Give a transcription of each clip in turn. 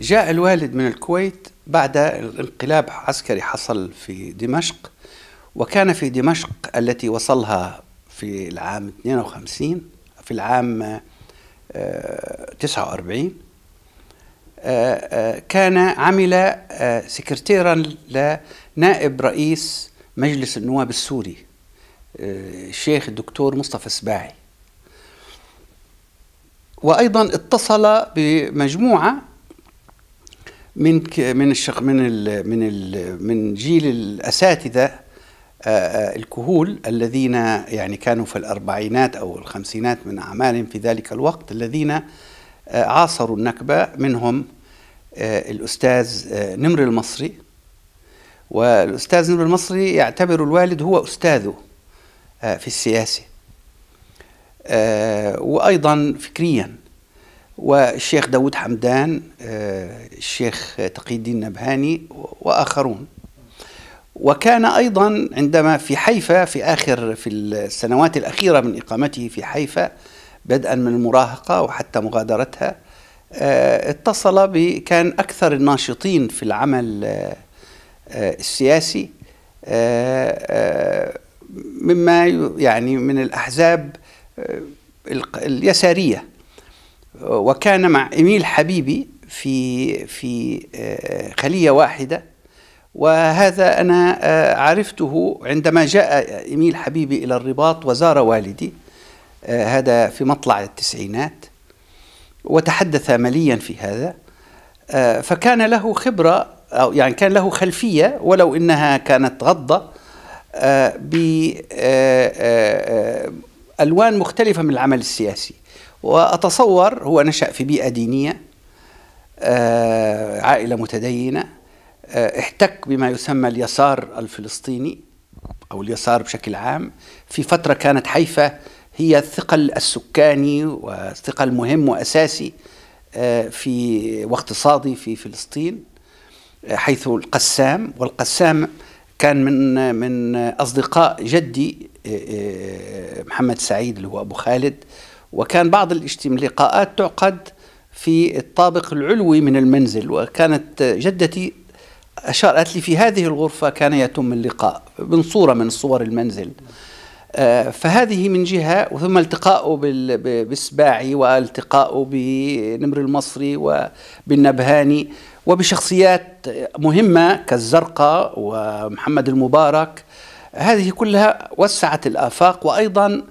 جاء الوالد من الكويت بعد الانقلاب عسكري حصل في دمشق وكان في دمشق التي وصلها في العام 52 في العام 49 آه، آه، كان عمل آه، سكرتيرا لنائب رئيس مجلس النواب السوري الشيخ الدكتور مصطفى سباعي. وأيضا اتصل بمجموعة من من الشق من ال من ال من جيل الأساتذة الكهول الذين يعني كانوا في الأربعينات أو الخمسينات من أعمالهم في ذلك الوقت الذين عاصروا النكبة منهم الأستاذ نمر المصري. والأستاذ نمر المصري يعتبر الوالد هو أستاذه في السياسة. وأيضا فكريا. والشيخ داود حمدان الشيخ تقي الدين نبهاني وآخرون. وكان أيضا عندما في حيفا في آخر في السنوات الأخيرة من إقامته في حيفا بدءا من المراهقة وحتى مغادرتها اتصل ب كان أكثر الناشطين في العمل السياسي مما يعني من الأحزاب اليسارية. وكان مع ايميل حبيبي في في خلية واحدة. وهذا أنا عرفته عندما جاء إيميل حبيبي إلى الرباط وزار والدي. هذا في مطلع التسعينات. وتحدث مليا في هذا. فكان له خبرة أو يعني كان له خلفية ولو إنها كانت غضة بألوان مختلفة من العمل السياسي. وأتصور هو نشأ في بيئة دينية عائلة متدينة احتك بما يسمى اليسار الفلسطيني أو اليسار بشكل عام. في فترة كانت حيفا هي الثقل السكاني والثقل مهم وأساسي في واقتصادي في فلسطين حيث القسام. والقسام كان من من أصدقاء جدي محمد سعيد اللي هو أبو خالد وكان بعض اللقاءات تعقد في الطابق العلوي من المنزل وكانت جدتي أشارت لي في هذه الغرفة كان يتم اللقاء من صورة من صور المنزل. فهذه من جهة ثم التقاؤه بالسباعي والتقاؤه بنمر المصري وبالنبهاني وبشخصيات مهمة كالزرقاء ومحمد المبارك. هذه كلها وسعت الآفاق وأيضا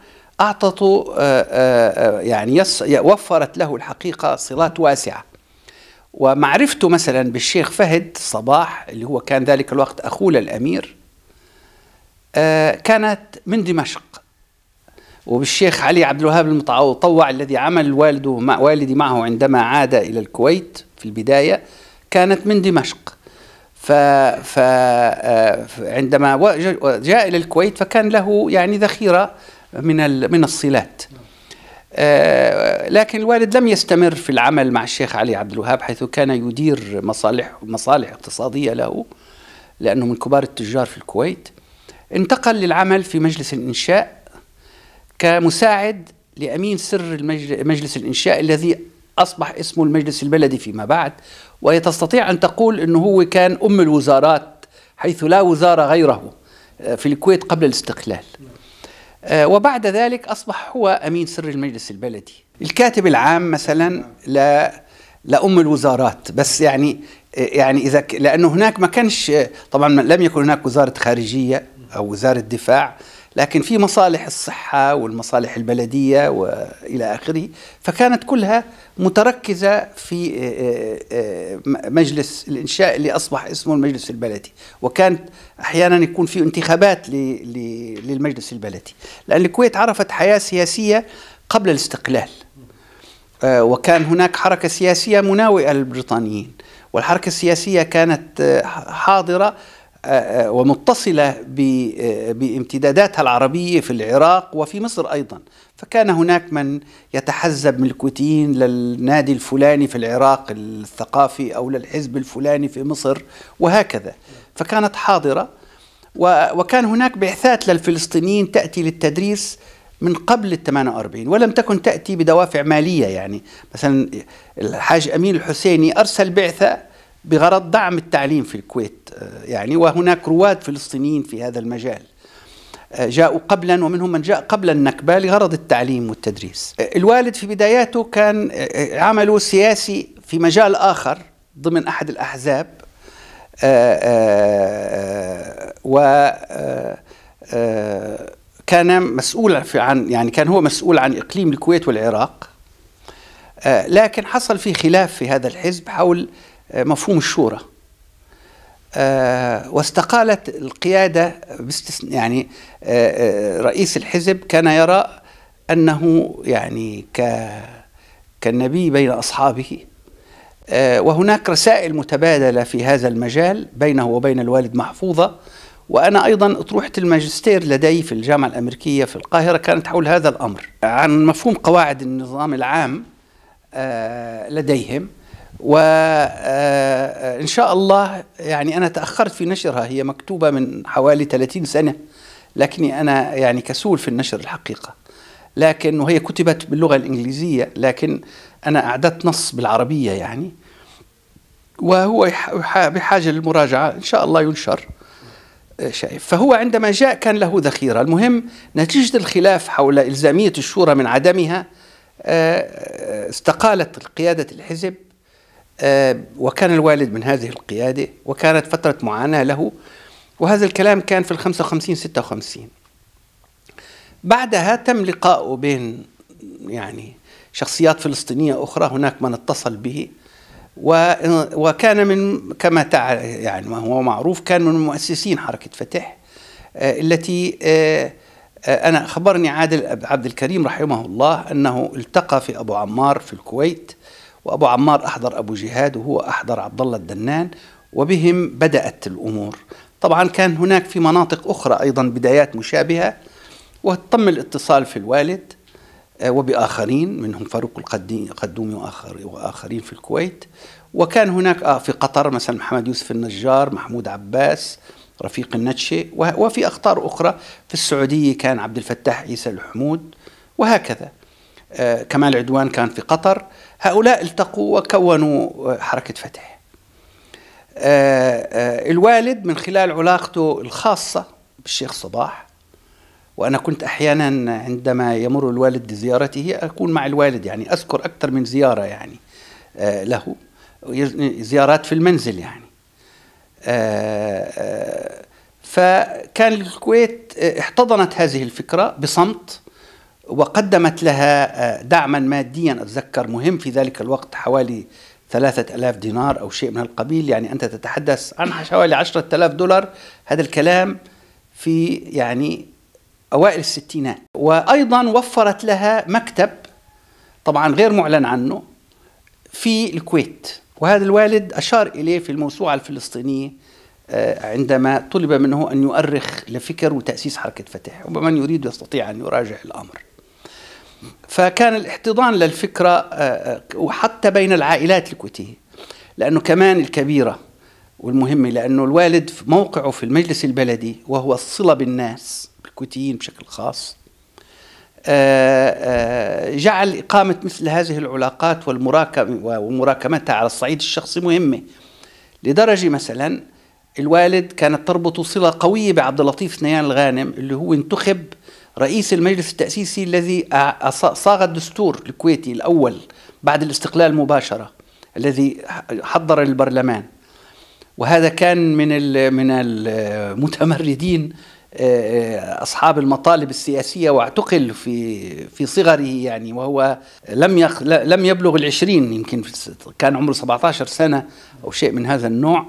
أعطته يعني وفرت له الحقيقة صلات واسعة. ومعرفته مثلا بالشيخ فهد صباح اللي هو كان ذلك الوقت أخوه للأمير كانت من دمشق. وبالشيخ علي عبد الوهاب المطوع الذي عمل والده مع والدي معه عندما عاد إلى الكويت في البداية كانت من دمشق. ف فعندما جاء إلى الكويت فكان له يعني ذخيرة من من الصلات. لكن الوالد لم يستمر في العمل مع الشيخ علي عبد الوهاب حيث كان يدير مصالح مصالح اقتصادية له لأنه من كبار التجار في الكويت. انتقل للعمل في مجلس الإنشاء كمساعد لأمين سر مجلس الإنشاء الذي أصبح اسمه المجلس البلدي فيما بعد. وتستطيع أن تقول إنه هو كان أم الوزارات حيث لا وزارة غيره في الكويت قبل الاستقلال. وبعد ذلك أصبح هو أمين سر المجلس البلدي. الكاتب العام مثلا لا لأم الوزارات بس يعني يعني إذا لأنه هناك ما كانش طبعا لم يكن هناك وزارة خارجية أو وزارة دفاع لكن في مصالح الصحة والمصالح البلدية وإلى آخره فكانت كلها متركزة في مجلس الإنشاء اللي أصبح اسمه المجلس البلدي. وكانت أحيانا يكون في انتخابات للمجلس البلدي. لأن الكويت عرفت حياة سياسية قبل الاستقلال. وكان هناك حركة سياسية مناوئة للبريطانيين. والحركة السياسية كانت حاضرة ومتصلة بامتداداتها العربية في العراق وفي مصر أيضا. فكان هناك من يتحزب من الكويتيين للنادي الفلاني في العراق الثقافي أو للحزب الفلاني في مصر وهكذا. فكانت حاضرة وكان هناك بعثات للفلسطينيين تأتي للتدريس من قبل ال 48 ولم تكن تأتي بدوافع مالية يعني. مثلا الحاج أمين الحسيني أرسل بعثة بغرض دعم التعليم في الكويت آه، يعني وهناك رواد فلسطينيين في هذا المجال. آه، جاءوا قبلا ومنهم من جاء قبل النكبة لغرض التعليم والتدريس. آه، الوالد في بداياته كان عمله سياسي في مجال آخر ضمن أحد الأحزاب. و كان مسؤول عن يعني كان هو مسؤول عن إقليم الكويت والعراق. لكن حصل في خلاف في هذا الحزب حول مفهوم الشورى. آه، واستقالت القيادة يعني رئيس الحزب كان يرى أنه يعني كالنبي بين أصحابه. وهناك رسائل متبادلة في هذا المجال بينه وبين الوالد محفوظة. وأنا أيضا أطروحة الماجستير لدي في الجامعة الأمريكية في القاهرة كانت حول هذا الأمر. عن مفهوم قواعد النظام العام آه، لديهم. وإن آه، شاء الله يعني أنا تأخرت في نشرها هي مكتوبة من حوالي 30 سنة لكني أنا يعني كسول في النشر الحقيقة. لكن وهي كتبت باللغة الإنجليزية لكن أنا أعددت نص بالعربية يعني. وهو بحاجة للمراجعة إن شاء الله ينشر شايف. فهو عندما جاء كان له ذخيرة. المهم نتيجة الخلاف حول إلزامية الشورى من عدمها آه، استقالت قيادة الحزب آه، وكان الوالد من هذه القيادة وكانت فترة معاناة له وهذا الكلام كان في الخمسة وخمسين ستة وخمسين. بعدها تم لقاؤه بين يعني شخصيات فلسطينية أخرى هناك من اتصل به وكان من كما يعني ما هو معروف كان من مؤسسين حركة فتح آه، التي آه، آه، أنا خبرني عادل عبد الكريم رحمه الله أنه التقى في أبو عمار في الكويت وأبو عمار أحضر أبو جهاد وهو أحضر عبد الله الدنان وبهم بدأت الأمور. طبعا كان هناك في مناطق أخرى أيضا بدايات مشابهة وتم الاتصال في الوالد وبآخرين منهم فاروق القدومي وآخرين في الكويت. وكان هناك آه في قطر مثلا محمد يوسف النجار محمود عباس رفيق النتشي وفي أخطار أخرى. في السعودية كان عبد الفتاح عيسى الحمود وهكذا. آه كمال عدوان كان في قطر. هؤلاء التقوا وكونوا آه، حركة فتح. آه، آه، الوالد من خلال علاقته الخاصة بالشيخ صباح وأنا كنت أحيانا عندما يمر الوالد بزيارته أكون مع الوالد يعني أذكر أكثر من زيارة يعني له. زيارات في المنزل يعني. آه، آه، فكان الكويت احتضنت هذه الفكرة بصمت. وقدمت لها دعما ماديا أتذكر مهم في ذلك الوقت حوالي ثلاثة ألاف دينار أو شيء من القبيل يعني أنت تتحدث عن حوالي عشرة ألاف دولار. هذا الكلام في يعني أوائل الستينات. وأيضا وفرت لها مكتب طبعا غير معلن عنه في الكويت. وهذا الوالد أشار إليه في الموسوعة الفلسطينية آه، عندما طلب منه أن يؤرخ لفكر وتأسيس حركة فتح. ومن يريد يستطيع أن يراجع الأمر. فكان الاحتضان للفكرة آه، آه، وحتى بين العائلات الكويتية لأنه كمان الكبيرة والمهمة لأنه الوالد موقعه في المجلس البلدي وهو الصلة بالناس الكويتيين بشكل خاص آه، جعل إقامة مثل هذه العلاقات ومراكمتها على الصعيد الشخصي مهمة لدرجة مثلا الوالد كانت تربط صلة قوية بعبد اللطيف ثنيان الغانم اللي هو انتخب رئيس المجلس التأسيسي الذي صاغ الدستور الكويتي الأول بعد الاستقلال مباشرة الذي حضر البرلمان. وهذا كان من من المتمردين آه، أصحاب المطالب السياسية واعتقل في في صغره يعني وهو لم يخ لم يبلغ العشرين يمكن كان عمره 17 سنة أو شيء من هذا النوع.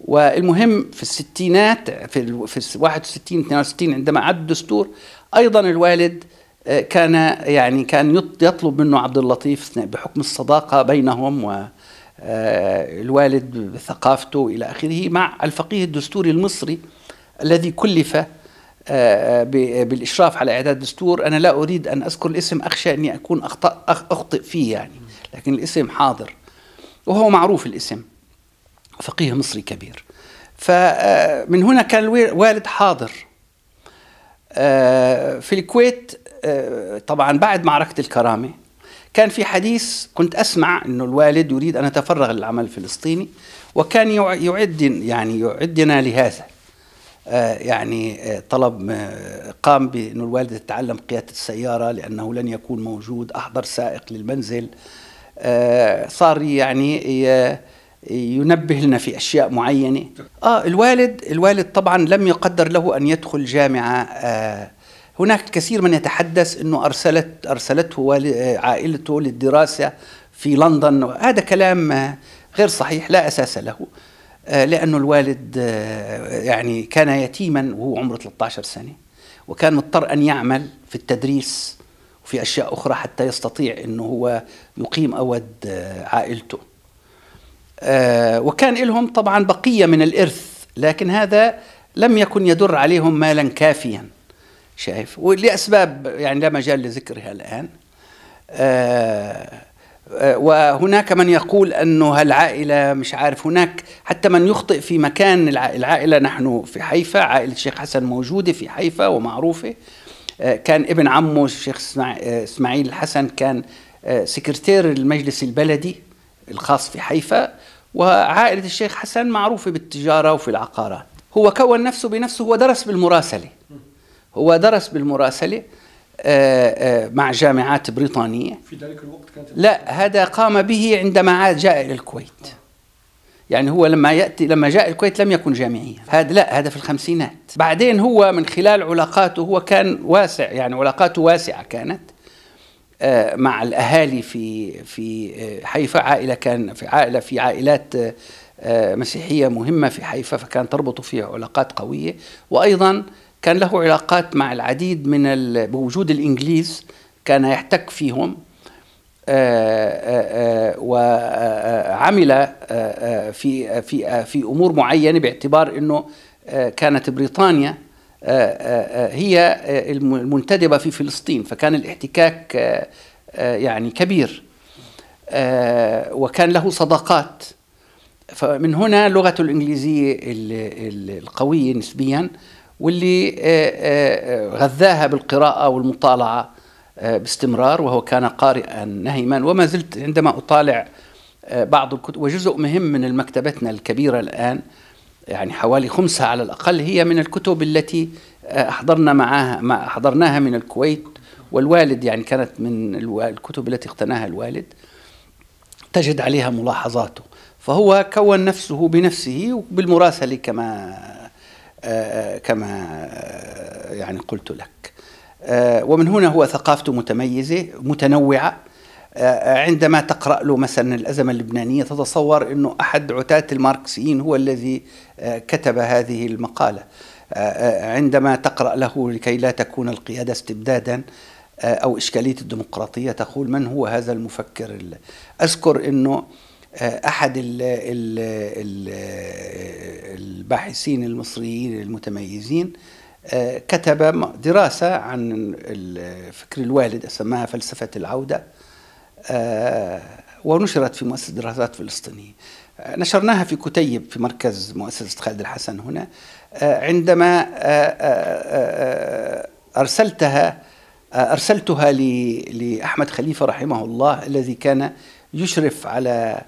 والمهم في الستينات في في 61 62 عندما عد الدستور أيضا الوالد آه، كان يعني كان يطلب منه عبد اللطيف بحكم الصداقة بينهم و آه، الوالد بثقافته إلى آخره مع الفقيه الدستوري المصري الذي كلف آه، بالإشراف على إعداد دستور أنا لا أريد أن أذكر الاسم أخشى أني أكون أخطأ أخطئ فيه يعني لكن الاسم حاضر وهو معروف الاسم. فقيه مصري كبير. فمن آه، هنا كان الوالد حاضر. في الكويت طبعا بعد معركة الكرامة كان في حديث كنت أسمع أنه الوالد يريد أن يتفرغ للعمل الفلسطيني وكان يعد يعني يعدنا لهذا. آه، يعني آه، طلب آه، قام بأن الوالد يتعلم قيادة السيارة لأنه لن يكون موجود أحضر سائق للمنزل. صار يعني ينبه لنا في أشياء معينة. آه الوالد الوالد طبعا لم يقدر له أن يدخل جامعة هناك كثير من يتحدث أنه أرسلت أرسلته عائلته للدراسة في لندن. هذا كلام غير صحيح لا أساس له آه، لأنه الوالد آه، يعني كان يتيما وهو عمره 13 سنة وكان مضطر أن يعمل في التدريس وفي أشياء أخرى حتى يستطيع أنه هو يقيم آه، عائلته. وكان لهم طبعا بقية من الإرث لكن هذا لم يكن يدر عليهم مالا كافيا شايف؟ ولأسباب يعني لا مجال لذكرها الآن. وهناك من يقول أنه العائله مش عارف هناك حتى من يخطئ في مكان العائلة نحن في حيفا عائلة الشيخ حسن موجودة في حيفا ومعروفة. آه، كان ابن عمه الشيخ آه، إسماعيل الحسن كان آه، سكرتير المجلس البلدي. الخاص في حيفا وعائلة الشيخ حسن معروفه بالتجارة وفي العقارات. هو كون نفسه بنفسه هو درس بالمراسلة. هو درس بالمراسلة آه، آه، مع جامعات بريطانية. في ذلك الوقت كانت لا هذا قام به عندما عاد جاء إلى الكويت. يعني هو لما يأتي لما جاء الكويت لم يكن جامعيا. هذا لا هذا في الخمسينات. بعدين هو من خلال علاقاته هو كان واسع يعني علاقاته واسعة كانت. مع الأهالي في في حيفا. عائلة كان في عائلة في عائلات مسيحية مهمة في حيفا فكان تربط فيها علاقات قوية. وأيضا كان له علاقات مع العديد من بوجود الإنجليز كان يحتك فيهم. آه، آه، آه، وعمل في في في أمور معينة باعتبار إنه كانت بريطانيا هي المنتدبة في فلسطين فكان الاحتكاك يعني كبير. وكان له صداقات. فمن هنا لغته الإنجليزية القوية نسبيا واللي آه، آه، آه، غذاها بالقراءة والمطالعة باستمرار وهو كان قارئا نهيما. وما زلت عندما أطالع بعض الكتب وجزء مهم من مكتبتنا الكبيرة الآن يعني حوالي خمسها على الأقل هي من الكتب التي أحضرنا معها ما أحضرناها من الكويت والوالد يعني كانت من الكتب التي اقتناها الوالد تجد عليها ملاحظاته. فهو كون نفسه بنفسه بالمراسلة كما كما يعني قلت لك. ومن هنا هو ثقافته متميزة متنوعة عندما تقرأ له مثلا الأزمة اللبنانية تتصور أنه أحد عتاة الماركسيين هو الذي كتب هذه المقالة. عندما تقرأ له لكي لا تكون القيادة استبدادا أو إشكالية الديمقراطية تقول من هو هذا المفكر؟ أذكر أنه أحد الباحثين المصريين المتميزين آه، كتب دراسة عن فكر الوالد سماها فلسفة العودة آه، ونشرت في مؤسسه دراسات فلسطينية. آه، نشرناها في كتيب في مركز مؤسسة خالد الحسن هنا. عندما أرسلتها أرسلتها لأحمد خليفة رحمه الله الذي كان يشرف على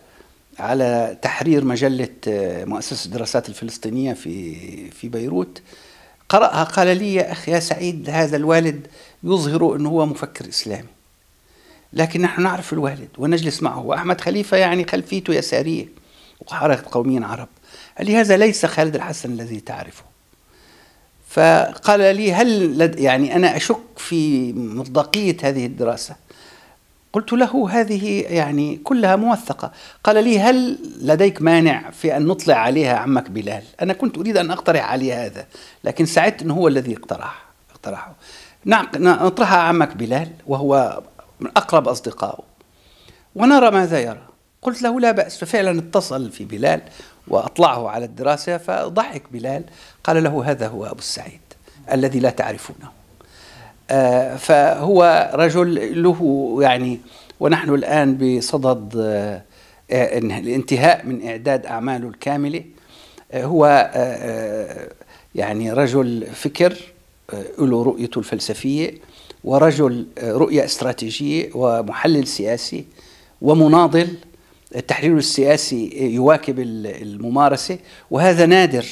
على تحرير مجلة آه، مؤسسة الدراسات الفلسطينية في في بيروت. قرأها قال لي يا أخي يا سعيد هذا الوالد يظهر أنه هو مفكر إسلامي. لكن نحن نعرف الوالد ونجلس معه. وأحمد خليفة يعني خلفيته يسارية. وحركة قوميين عرب. قال لي هذا ليس خالد الحسن الذي تعرفه. فقال لي هل يعني أنا أشك في مصداقية هذه الدراسة؟ قلت له هذه يعني كلها موثقة. قال لي هل لديك مانع في أن نطلع عليها عمك بلال؟ أنا كنت أريد أن أقترح عليه هذا لكن سعدت أنه هو الذي اقترح اقترحه. نعم نطرحها عمك بلال وهو من أقرب أصدقائه. ونرى ماذا يرى؟ قلت له لا بأس ففعلا اتصل في بلال وأطلعه على الدراسة فضحك بلال قال له هذا هو أبو السعيد الذي لا تعرفونه. آه، فهو رجل له يعني ونحن الآن بصدد آه، الانتهاء من إعداد أعماله الكاملة. آه، هو يعني رجل فكر له رؤيته الفلسفية. ورجل رؤية استراتيجية ومحلل سياسي ومناضل. تحليله السياسي يواكب الممارسة. وهذا نادر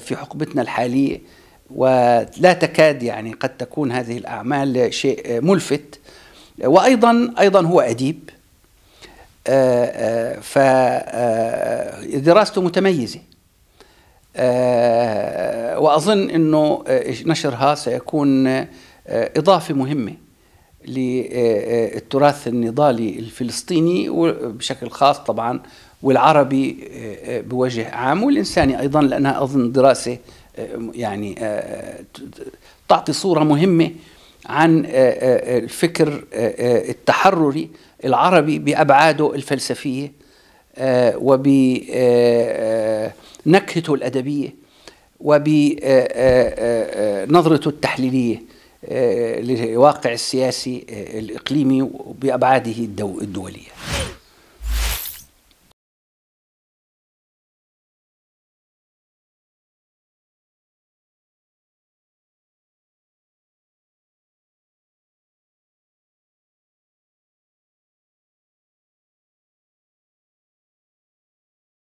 في حقبتنا الحالية. ولا تكاد يعني قد تكون هذه الأعمال شيء ملفت. وأيضا أيضا هو أديب. فدراسته متميزة. وأظن أنه نشرها سيكون إضافة مهمة للتراث النضالي الفلسطيني وبشكل خاص طبعا والعربي بوجه عام والإنساني أيضا لأنها أظن دراسة يعني تعطي صورة مهمة عن الفكر التحرري العربي بأبعاده الفلسفية وبنكهته الأدبية وبنظرته التحليلية. للواقع السياسي الإقليمي بأبعاده الدولية.